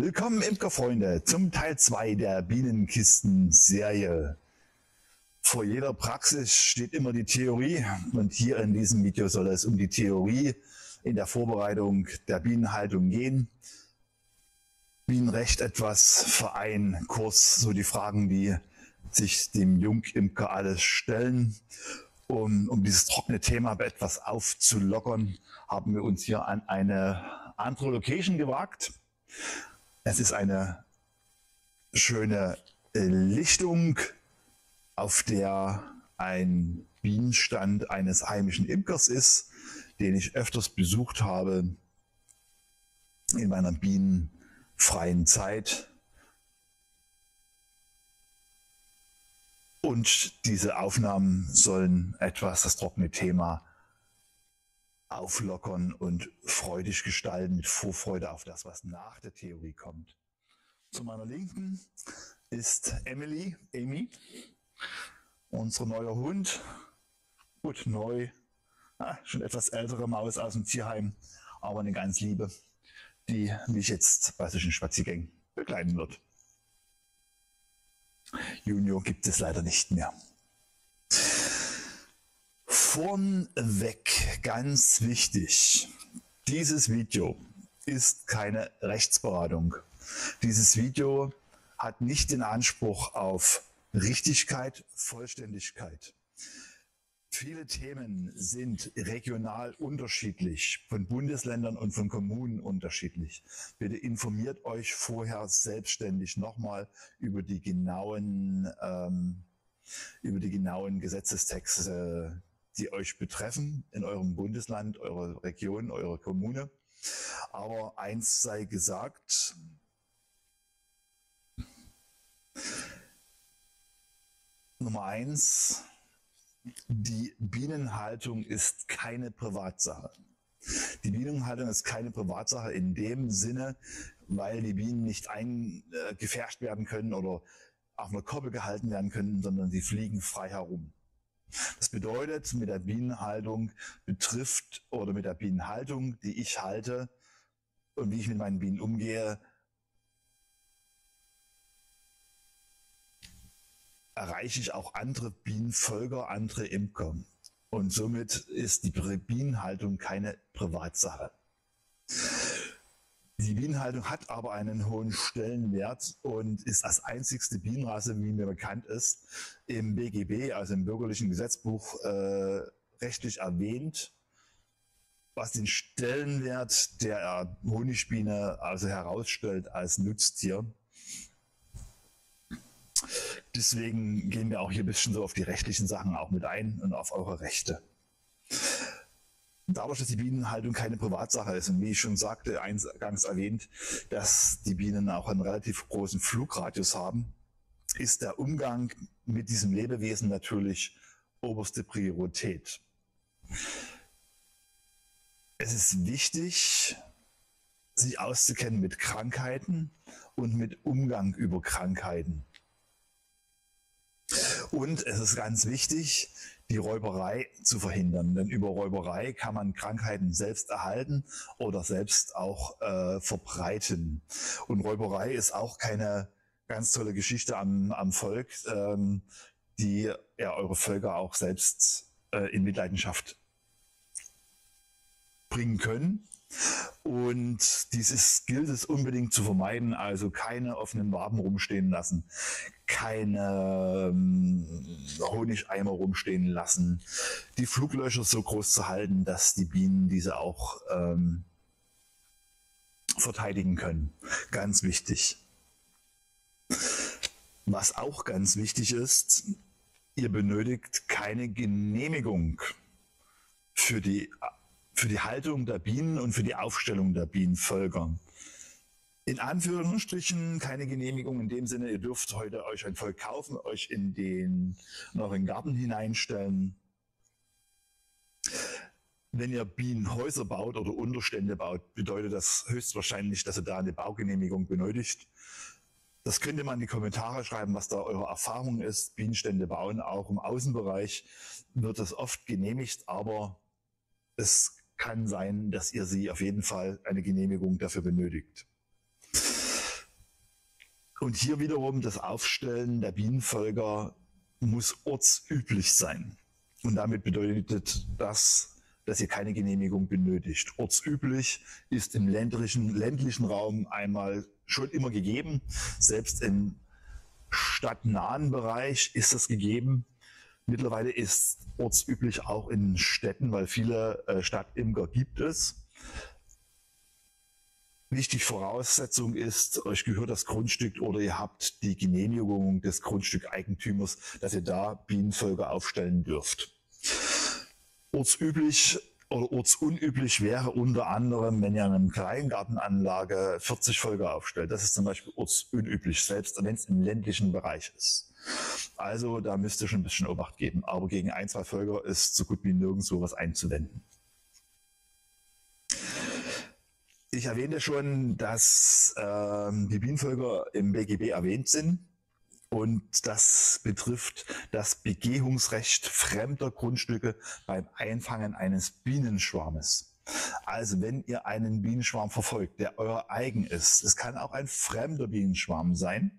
Willkommen Imkerfreunde zum Teil 2 der Bienenkisten-Serie. Vor jeder Praxis steht immer die Theorie und hier in diesem Video soll es um die Theorie in der Vorbereitung der Bienenhaltung gehen. Bienenrecht etwas, Verein, Kurs, so die Fragen, die sich dem Jungimker alles stellen. Um, um dieses trockene Thema etwas aufzulockern, haben wir uns hier an eine andere Location gewagt. Es ist eine schöne äh, Lichtung, auf der ein Bienenstand eines heimischen Imkers ist, den ich öfters besucht habe in meiner bienenfreien Zeit. Und diese Aufnahmen sollen etwas das trockene Thema auflockern und freudig gestalten mit Vorfreude auf das, was nach der Theorie kommt. Zu meiner Linken ist Emily, Amy, unser neuer Hund. Gut, neu, ah, schon etwas ältere Maus aus dem Tierheim, aber eine ganz liebe, die mich jetzt bei solchen Spaziergängen begleiten wird. Junior gibt es leider nicht mehr. Vornweg ganz wichtig, dieses Video ist keine Rechtsberatung. Dieses Video hat nicht den Anspruch auf Richtigkeit, Vollständigkeit. Viele Themen sind regional unterschiedlich, von Bundesländern und von Kommunen unterschiedlich. Bitte informiert euch vorher selbstständig nochmal über die genauen, ähm, über die genauen Gesetzestexte, die euch betreffen in eurem Bundesland, eurer Region, eurer Kommune. Aber eins sei gesagt, Nummer eins, die Bienenhaltung ist keine Privatsache. Die Bienenhaltung ist keine Privatsache in dem Sinne, weil die Bienen nicht eingefärscht werden können oder auf einer Koppel gehalten werden können, sondern sie fliegen frei herum. Das bedeutet, mit der Bienenhaltung betrifft oder mit der Bienenhaltung, die ich halte und wie ich mit meinen Bienen umgehe, erreiche ich auch andere Bienenvölker, andere Imker. Und somit ist die Bienenhaltung keine Privatsache. Die Bienenhaltung hat aber einen hohen Stellenwert und ist als einzigste Bienenrasse, wie mir bekannt ist, im BGB, also im bürgerlichen Gesetzbuch, äh, rechtlich erwähnt, was den Stellenwert der Honigbiene also herausstellt als Nutztier. Deswegen gehen wir auch hier ein bisschen so auf die rechtlichen Sachen auch mit ein und auf eure Rechte dadurch, dass die Bienenhaltung keine Privatsache ist und wie ich schon sagte, eingangs erwähnt, dass die Bienen auch einen relativ großen Flugradius haben, ist der Umgang mit diesem Lebewesen natürlich oberste Priorität. Es ist wichtig, sich auszukennen mit Krankheiten und mit Umgang über Krankheiten. Und es ist ganz wichtig, die Räuberei zu verhindern. Denn über Räuberei kann man Krankheiten selbst erhalten oder selbst auch äh, verbreiten. Und Räuberei ist auch keine ganz tolle Geschichte am, am Volk, ähm, die ja eure Völker auch selbst äh, in Mitleidenschaft bringen können. Und dieses gilt es unbedingt zu vermeiden, also keine offenen Waben rumstehen lassen, keine ähm, Honigeimer rumstehen lassen, die Fluglöcher so groß zu halten, dass die Bienen diese auch ähm, verteidigen können. Ganz wichtig. Was auch ganz wichtig ist, ihr benötigt keine Genehmigung für die für die Haltung der Bienen und für die Aufstellung der Bienenvölker. In Anführungsstrichen keine Genehmigung in dem Sinne, ihr dürft heute euch ein Volk kaufen, euch in den in euren Garten hineinstellen. Wenn ihr Bienenhäuser baut oder Unterstände baut, bedeutet das höchstwahrscheinlich, dass ihr da eine Baugenehmigung benötigt. Das könnt ihr mal in die Kommentare schreiben, was da eure Erfahrung ist. Bienenstände bauen, auch im Außenbereich wird das oft genehmigt, aber es kann sein, dass ihr sie auf jeden Fall eine Genehmigung dafür benötigt. Und hier wiederum das Aufstellen der Bienenvölker muss ortsüblich sein. Und damit bedeutet das, dass ihr keine Genehmigung benötigt. Ortsüblich ist im ländlichen, ländlichen Raum einmal schon immer gegeben. Selbst im stadtnahen Bereich ist das gegeben. Mittlerweile ist ortsüblich auch in Städten, weil viele äh, Stadtimker gibt es. Wichtig Voraussetzung ist, euch gehört das Grundstück oder ihr habt die Genehmigung des Grundstückeigentümers, dass ihr da Bienenvölker aufstellen dürft. Ortsüblich oder ortsunüblich wäre unter anderem, wenn ihr in einer Kleingartenanlage 40 Völker aufstellt. Das ist zum Beispiel ortsunüblich, selbst wenn es im ländlichen Bereich ist. Also da müsst ihr schon ein bisschen Obacht geben. Aber gegen ein, zwei Völker ist so gut wie nirgendwo was einzuwenden. Ich erwähnte schon, dass ähm, die Bienenvölker im BGB erwähnt sind. Und das betrifft das Begehungsrecht fremder Grundstücke beim Einfangen eines Bienenschwarmes. Also wenn ihr einen Bienenschwarm verfolgt, der euer eigen ist, es kann auch ein fremder Bienenschwarm sein,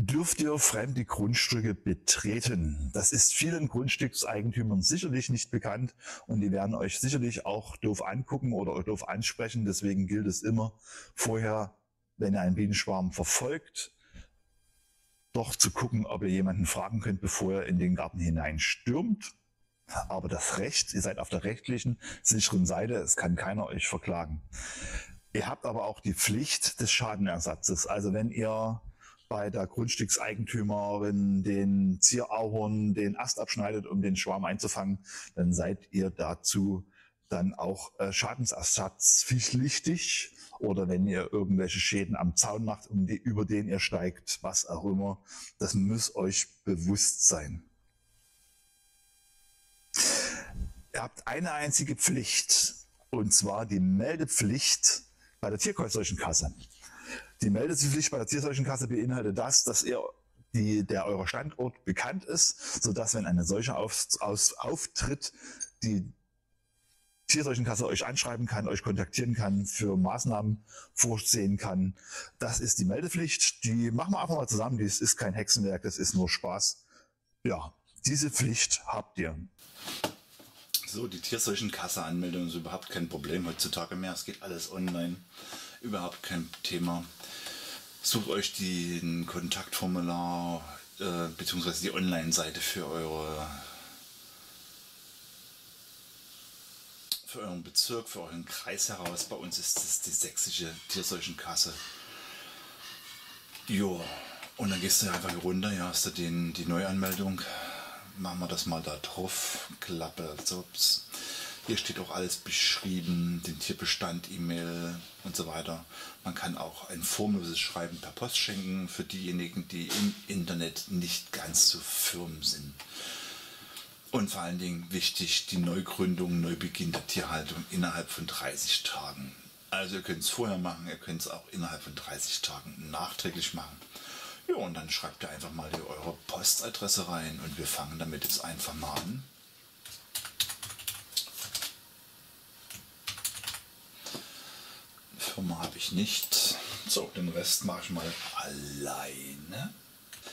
dürft ihr fremde Grundstücke betreten. Das ist vielen Grundstückseigentümern sicherlich nicht bekannt und die werden euch sicherlich auch doof angucken oder doof ansprechen. Deswegen gilt es immer vorher, wenn ihr einen Bienenschwarm verfolgt, doch zu gucken, ob ihr jemanden fragen könnt, bevor ihr in den Garten hineinstürmt. Aber das Recht, ihr seid auf der rechtlichen, sicheren Seite, es kann keiner euch verklagen. Ihr habt aber auch die Pflicht des Schadenersatzes. Also wenn ihr bei der Grundstückseigentümerin den Zierauhorn den Ast abschneidet, um den Schwarm einzufangen, dann seid ihr dazu dann auch äh, schadensersatzpflichtig oder wenn ihr irgendwelche Schäden am Zaun macht, um die, über den ihr steigt, was auch immer, das muss euch bewusst sein. Ihr habt eine einzige Pflicht, und zwar die Meldepflicht bei der Tierkreiszeugenkasse. Die Meldepflicht bei der Tierseuchenkasse beinhaltet das, dass ihr die, der euer Standort bekannt ist, sodass wenn eine solche auf, aus, auftritt, die Tierseuchenkasse euch anschreiben kann, euch kontaktieren kann, für Maßnahmen vorsehen kann. Das ist die Meldepflicht. Die machen wir einfach mal zusammen. Das ist kein Hexenwerk, das ist nur Spaß. Ja, diese Pflicht habt ihr. So, die Tierseuchenkasse-Anmeldung ist überhaupt kein Problem heutzutage mehr. Es geht alles online. Überhaupt kein Thema. Sucht euch den Kontaktformular äh, bzw. die Online-Seite für eure für euren Bezirk, für euren Kreis heraus. Bei uns ist es die sächsische Tierseuchenkasse. Jo, und dann gehst du einfach hier runter, ja, hast du den, die Neuanmeldung. Machen wir das mal da drauf. Klappe, zops. Hier steht auch alles beschrieben, den Tierbestand, E-Mail und so weiter. Man kann auch ein formloses Schreiben per Post schenken für diejenigen, die im Internet nicht ganz so firm sind. Und vor allen Dingen wichtig, die Neugründung, Neubeginn der Tierhaltung innerhalb von 30 Tagen. Also ihr könnt es vorher machen, ihr könnt es auch innerhalb von 30 Tagen nachträglich machen. Ja, und dann schreibt ihr einfach mal eure Postadresse rein und wir fangen damit jetzt einfach mal an. Firma habe ich nicht. So, den Rest mache ich mal alleine.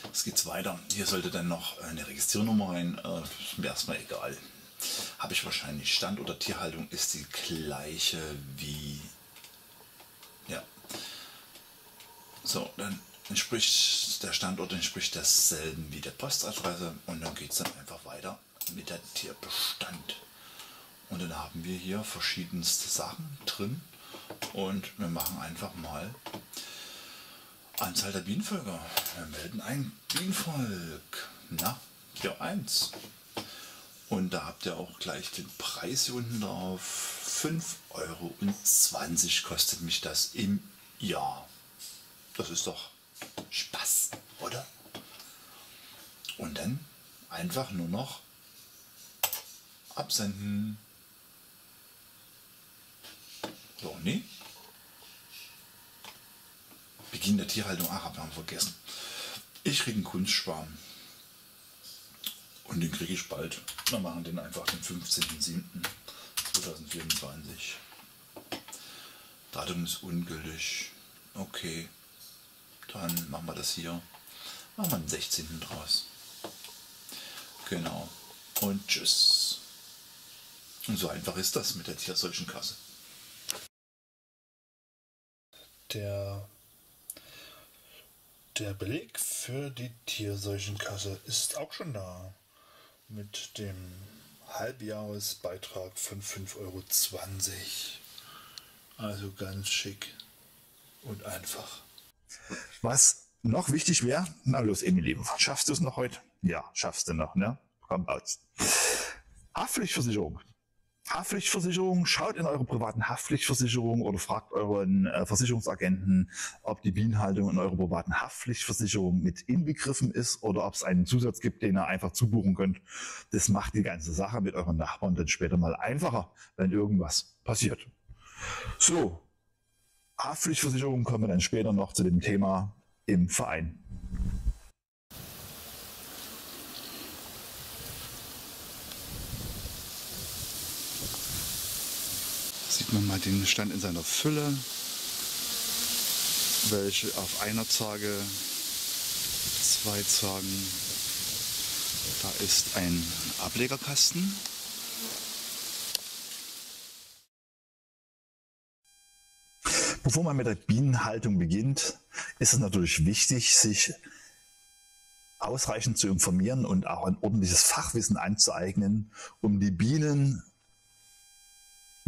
Jetzt geht's weiter. Hier sollte dann noch eine Registriernummer rein. Äh, mir erstmal egal. Habe ich wahrscheinlich. Stand oder Tierhaltung ist die gleiche wie. Ja. So, dann entspricht der Standort entspricht derselben wie der Postadresse und dann geht es dann einfach weiter mit der Tierbestand. Und dann haben wir hier verschiedenste Sachen drin. Und wir machen einfach mal Anzahl der Bienenvölker. Wir melden ein Bienenvolk. Na, hier eins. Und da habt ihr auch gleich den Preis hier unten drauf. 5,20 Euro kostet mich das im Jahr. Das ist doch Spaß, oder? Und dann einfach nur noch absenden. So, nee. Beginn der Tierhaltung, ach, haben wir vergessen. Ich kriege einen Kunstschwarm. Und den kriege ich bald. Wir machen den einfach den 15.07.2024. Datum ist ungültig. Okay, dann machen wir das hier. Machen wir den 16. draus. Genau. Und tschüss. Und so einfach ist das mit der Tierseuchenkasse. Der, der Beleg für die Tierseuchenkasse ist auch schon da. Mit dem Halbjahresbeitrag von 5,20 Euro. Also ganz schick und einfach. Was noch wichtig wäre, na los, Emily, schaffst du es noch heute? Ja, schaffst du noch, ne? Komm aus. Haftpflichtversicherung. Haftpflichtversicherung, schaut in eure privaten Haftpflichtversicherung oder fragt euren äh, Versicherungsagenten, ob die Bienenhaltung in eurer privaten Haftpflichtversicherung mit inbegriffen ist oder ob es einen Zusatz gibt, den ihr einfach zubuchen könnt. Das macht die ganze Sache mit euren Nachbarn dann später mal einfacher, wenn irgendwas passiert. So, Haftpflichtversicherung kommen wir dann später noch zu dem Thema im Verein. Sieht man mal den Stand in seiner Fülle, welche auf einer Zage, zwei Zagen, da ist ein Ablegerkasten. Bevor man mit der Bienenhaltung beginnt, ist es natürlich wichtig, sich ausreichend zu informieren und auch ein ordentliches Fachwissen anzueignen, um die Bienen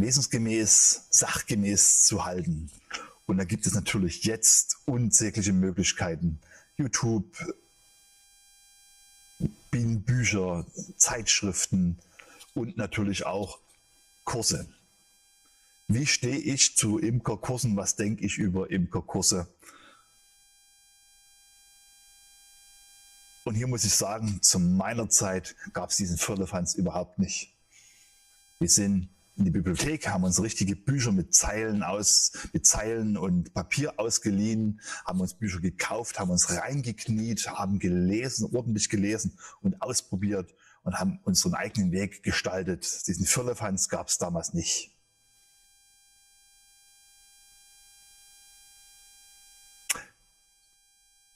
wesensgemäß, sachgemäß zu halten. Und da gibt es natürlich jetzt unsägliche Möglichkeiten. YouTube, Bienenbücher, Zeitschriften und natürlich auch Kurse. Wie stehe ich zu Imkerkursen? Was denke ich über Imkerkurse? Und hier muss ich sagen, zu meiner Zeit gab es diesen Firlefanz überhaupt nicht. Wir sind in die Bibliothek, haben uns richtige Bücher mit Zeilen aus, mit Zeilen und Papier ausgeliehen, haben uns Bücher gekauft, haben uns reingekniet, haben gelesen, ordentlich gelesen und ausprobiert und haben unseren eigenen Weg gestaltet. Diesen Firlefanz gab es damals nicht.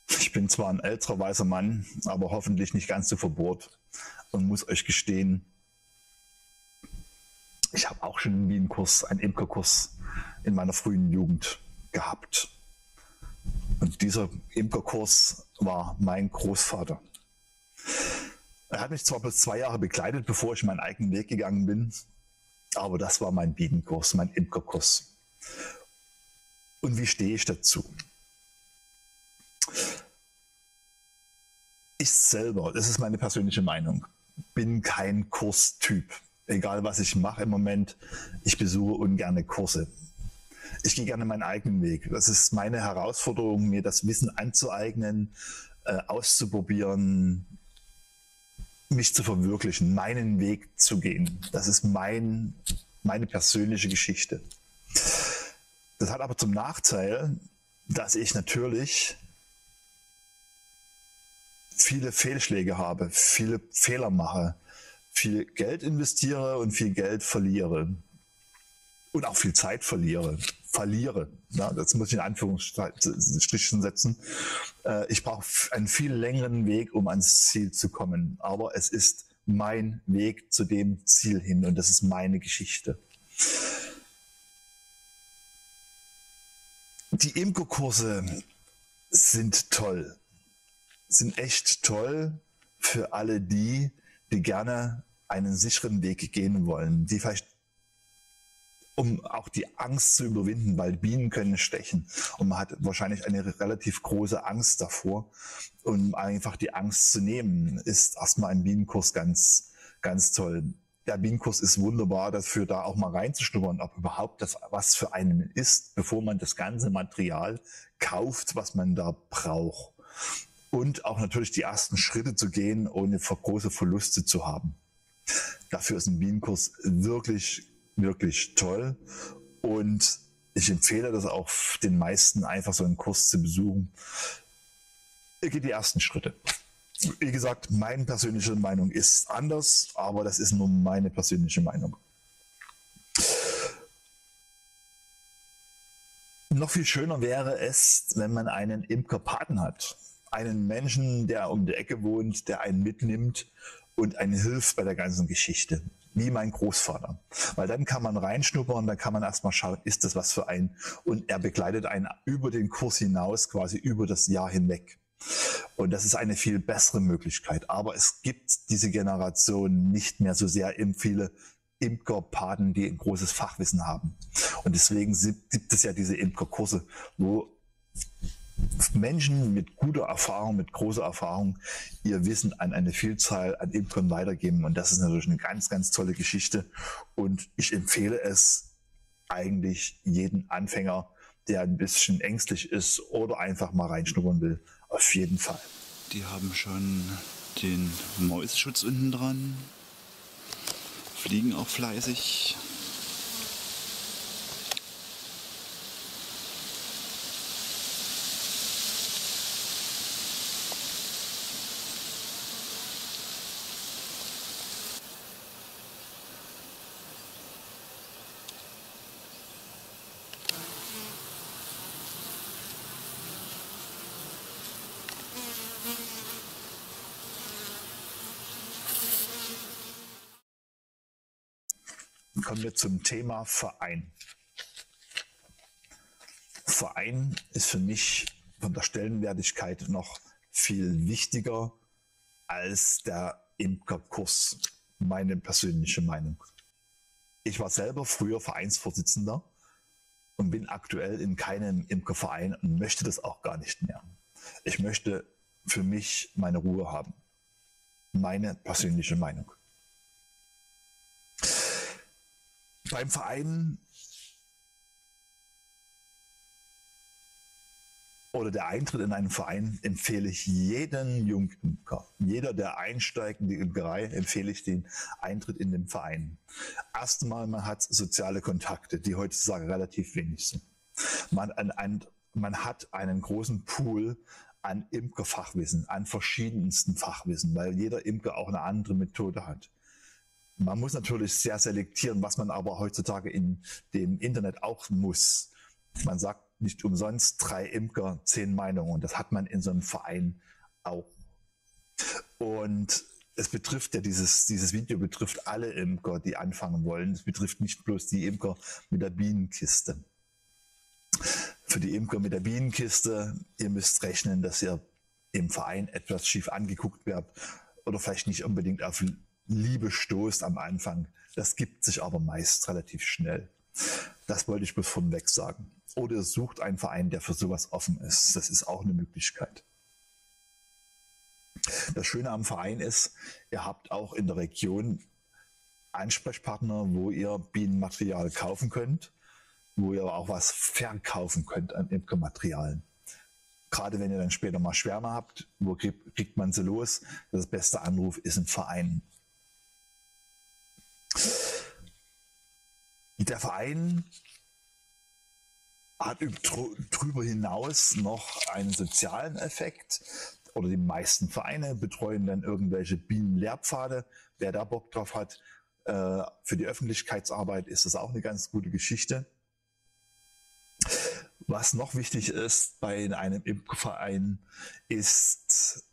Ich bin zwar ein älterer weißer Mann, aber hoffentlich nicht ganz so verbohrt und muss euch gestehen, ich habe auch schon einen Bienenkurs, einen Imkerkurs in meiner frühen Jugend gehabt. Und dieser Imkerkurs war mein Großvater. Er hat mich zwar bis zwei Jahre begleitet, bevor ich meinen eigenen Weg gegangen bin, aber das war mein Bienenkurs, mein Imkerkurs. Und wie stehe ich dazu? Ich selber, das ist meine persönliche Meinung, bin kein Kurstyp egal was ich mache im Moment, ich besuche ungerne Kurse. Ich gehe gerne meinen eigenen Weg. Das ist meine Herausforderung, mir das Wissen anzueignen, äh, auszuprobieren, mich zu verwirklichen, meinen Weg zu gehen. Das ist mein, meine persönliche Geschichte. Das hat aber zum Nachteil, dass ich natürlich viele Fehlschläge habe, viele Fehler mache, viel Geld investiere und viel Geld verliere. Und auch viel Zeit verliere. Verliere. Ja, das muss ich in Anführungsstrichen setzen. Äh, ich brauche einen viel längeren Weg, um ans Ziel zu kommen. Aber es ist mein Weg zu dem Ziel hin und das ist meine Geschichte. Die Imko-Kurse sind toll. Sind echt toll für alle die, die gerne einen sicheren Weg gehen wollen, die vielleicht um auch die Angst zu überwinden, weil Bienen können stechen und man hat wahrscheinlich eine relativ große Angst davor. Um einfach die Angst zu nehmen, ist erstmal ein Bienenkurs ganz, ganz toll. Der Bienenkurs ist wunderbar dafür, da auch mal reinzuschnuppern, ob überhaupt das was für einen ist, bevor man das ganze Material kauft, was man da braucht und auch natürlich die ersten Schritte zu gehen, ohne große Verluste zu haben. Dafür ist ein Bienenkurs wirklich, wirklich toll und ich empfehle das auch den meisten einfach so einen Kurs zu besuchen. Ihr geht die ersten Schritte. Wie gesagt, meine persönliche Meinung ist anders, aber das ist nur meine persönliche Meinung. Noch viel schöner wäre es, wenn man einen Imkerpaten hat. Einen Menschen, der um die Ecke wohnt, der einen mitnimmt und einen hilft bei der ganzen Geschichte. Wie mein Großvater. Weil dann kann man reinschnuppern, dann kann man erstmal schauen, ist das was für einen? Und er begleitet einen über den Kurs hinaus, quasi über das Jahr hinweg. Und das ist eine viel bessere Möglichkeit. Aber es gibt diese Generation nicht mehr so sehr in viele Imkerpaten, die ein großes Fachwissen haben. Und deswegen gibt es ja diese Imkerkurse, wo Menschen mit guter Erfahrung, mit großer Erfahrung ihr Wissen an eine Vielzahl an Imkern weitergeben. Und das ist natürlich eine ganz, ganz tolle Geschichte. Und ich empfehle es eigentlich jeden Anfänger, der ein bisschen ängstlich ist oder einfach mal reinschnuppern will, auf jeden Fall. Die haben schon den Mäuseschutz unten dran, fliegen auch fleißig. Kommen wir zum Thema Verein. Verein ist für mich von der Stellenwertigkeit noch viel wichtiger als der Imkerkurs, meine persönliche Meinung. Ich war selber früher Vereinsvorsitzender und bin aktuell in keinem Imkerverein und möchte das auch gar nicht mehr. Ich möchte für mich meine Ruhe haben. Meine persönliche Meinung. Beim Verein oder der Eintritt in einen Verein empfehle ich jeden Jungimker. Jeder, der einsteigt in die Imkerei, empfehle ich den Eintritt in den Verein. Erstmal, man hat soziale Kontakte, die heutzutage relativ wenig sind. Man, ein, ein, man hat einen großen Pool an Imkerfachwissen, an verschiedensten Fachwissen, weil jeder Imker auch eine andere Methode hat. Man muss natürlich sehr selektieren, was man aber heutzutage in dem Internet auch muss. Man sagt nicht umsonst drei Imker, zehn Meinungen. Das hat man in so einem Verein auch. Und es betrifft ja dieses, dieses Video betrifft alle Imker, die anfangen wollen. Es betrifft nicht bloß die Imker mit der Bienenkiste. Für die Imker mit der Bienenkiste, ihr müsst rechnen, dass ihr im Verein etwas schief angeguckt werdet oder vielleicht nicht unbedingt auf Liebe stoßt am Anfang. Das gibt sich aber meist relativ schnell. Das wollte ich bloß von weg sagen. Oder sucht einen Verein, der für sowas offen ist. Das ist auch eine Möglichkeit. Das Schöne am Verein ist, ihr habt auch in der Region Ansprechpartner, wo ihr Bienenmaterial kaufen könnt, wo ihr auch was verkaufen könnt an Imkermaterialien. Gerade wenn ihr dann später mal Schwärme habt, wo kriegt man sie los? Das beste Anruf ist ein Verein. Der Verein hat darüber hinaus noch einen sozialen Effekt. Oder die meisten Vereine betreuen dann irgendwelche Bienenlehrpfade. Wer da Bock drauf hat, äh, für die Öffentlichkeitsarbeit ist das auch eine ganz gute Geschichte. Was noch wichtig ist bei einem Imkerverein, ist,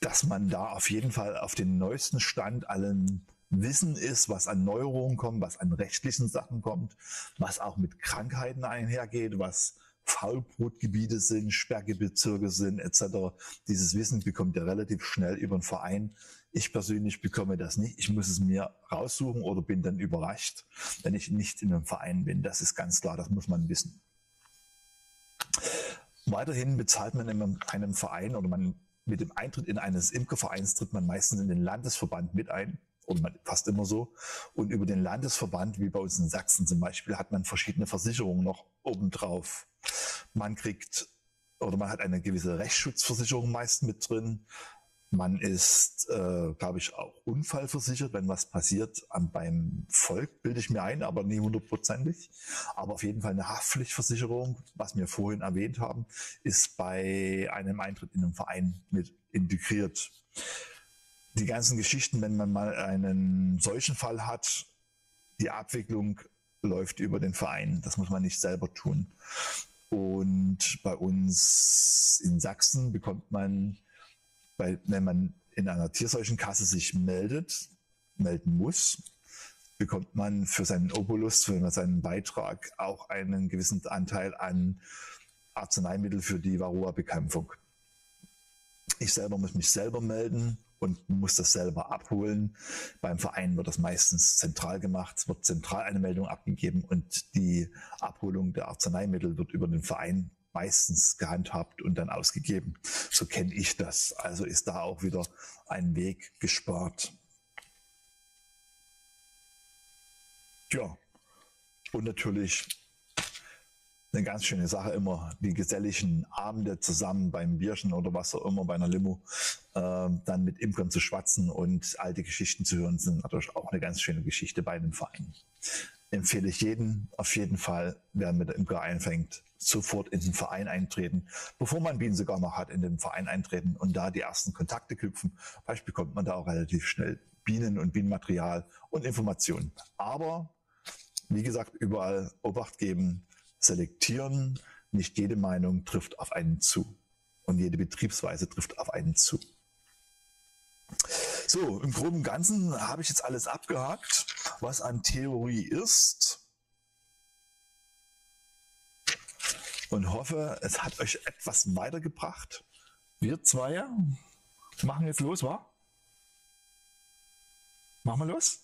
dass man da auf jeden Fall auf den neuesten Stand allen Wissen ist, was an Neuerungen kommt, was an rechtlichen Sachen kommt, was auch mit Krankheiten einhergeht, was Faulbrotgebiete sind, Sperrgebezirke sind, etc. Dieses Wissen bekommt ihr relativ schnell über einen Verein. Ich persönlich bekomme das nicht. Ich muss es mir raussuchen oder bin dann überrascht, wenn ich nicht in einem Verein bin. Das ist ganz klar, das muss man wissen. Weiterhin bezahlt man in einem Verein oder man mit dem Eintritt in eines Imkervereins tritt man meistens in den Landesverband mit ein oder fast immer so. Und über den Landesverband, wie bei uns in Sachsen zum Beispiel, hat man verschiedene Versicherungen noch obendrauf. Man kriegt oder man hat eine gewisse Rechtsschutzversicherung meist mit drin. Man ist, äh, glaube ich, auch unfallversichert, wenn was passiert am, beim Volk, bilde ich mir ein, aber nie hundertprozentig. Aber auf jeden Fall eine Haftpflichtversicherung, was wir vorhin erwähnt haben, ist bei einem Eintritt in einen Verein mit integriert die ganzen Geschichten, wenn man mal einen solchen Fall hat, die Abwicklung läuft über den Verein. Das muss man nicht selber tun. Und bei uns in Sachsen bekommt man, bei, wenn man in einer Tierseuchenkasse sich meldet, melden muss, bekommt man für seinen Obolus, für seinen Beitrag auch einen gewissen Anteil an Arzneimittel für die Varroa-Bekämpfung. Ich selber muss mich selber melden und muss das selber abholen. Beim Verein wird das meistens zentral gemacht. Es wird zentral eine Meldung abgegeben und die Abholung der Arzneimittel wird über den Verein meistens gehandhabt und dann ausgegeben. So kenne ich das. Also ist da auch wieder ein Weg gespart. Ja, und natürlich eine ganz schöne Sache immer, die geselligen Abende zusammen beim Bierchen oder was auch immer, bei einer Limo, äh, dann mit Imkern zu schwatzen und alte Geschichten zu hören, sind natürlich auch eine ganz schöne Geschichte bei einem Verein. Empfehle ich jeden auf jeden Fall, wer mit der Imker einfängt, sofort in den Verein eintreten, bevor man Bienen sogar noch hat, in den Verein eintreten und da die ersten Kontakte knüpfen. Vielleicht bekommt man da auch relativ schnell Bienen und Bienenmaterial und Informationen. Aber wie gesagt, überall Obacht geben, selektieren. Nicht jede Meinung trifft auf einen zu. Und jede Betriebsweise trifft auf einen zu. So, im groben Ganzen habe ich jetzt alles abgehakt, was an Theorie ist. Und hoffe, es hat euch etwas weitergebracht. Wir zwei machen jetzt los, wa? Machen wir los?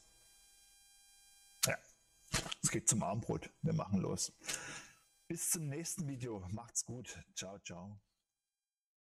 Ja, es geht zum Armbrot. Wir machen los. Bis zum nächsten Video. Macht's gut. Ciao, ciao.